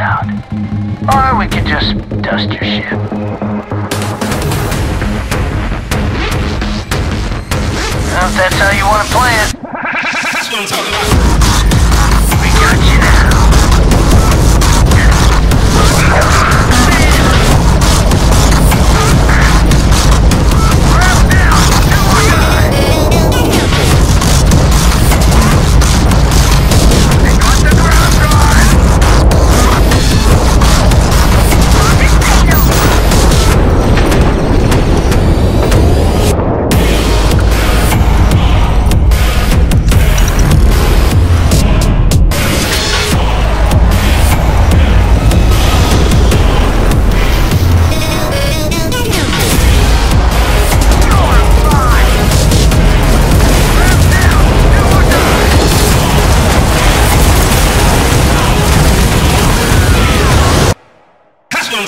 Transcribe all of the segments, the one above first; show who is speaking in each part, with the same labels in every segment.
Speaker 1: out. Or we could just dust your ship. Well, if that's how you want to play it.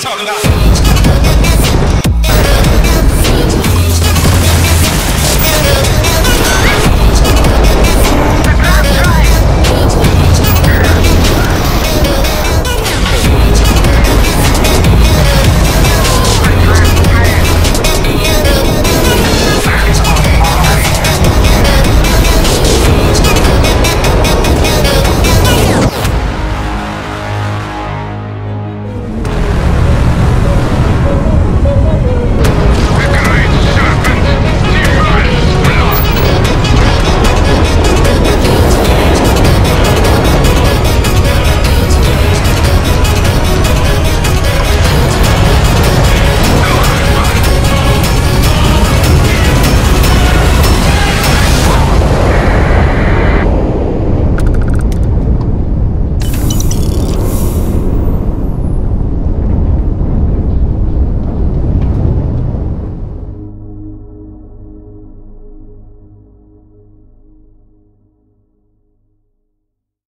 Speaker 1: talking about.